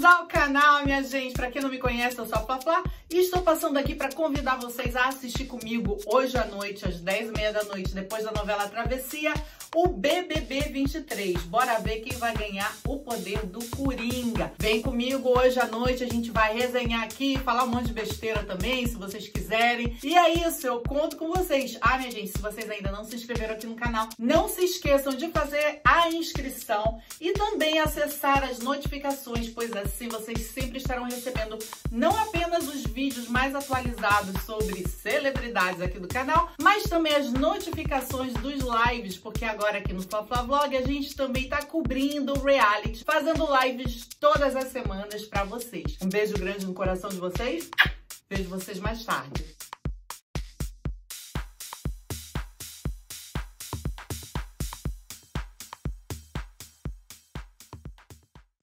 Bem-vindos ao canal, minha gente. Para quem não me conhece, eu sou a Flá e estou passando aqui para convidar vocês a assistir comigo hoje à noite, às 10h30 da noite, depois da novela Travessia, o BBB 23. Bora ver quem vai ganhar o poder do Coringa. Vem comigo hoje à noite, a gente vai resenhar aqui, falar um monte de besteira também, se vocês quiserem. E é isso, eu conto com vocês. Ah, minha gente, se vocês ainda não se inscreveram aqui no canal, não se esqueçam de fazer a inscrição e também acessar as notificações, pois assim vocês sempre estarão recebendo não apenas os vídeos mais atualizados sobre celebridades aqui do canal, mas também as notificações dos lives, porque agora aqui no Fla Vlog, a gente também tá cobrindo reality, fazendo lives todas as semanas para vocês. Um beijo grande no coração de vocês. Vejo vocês mais tarde.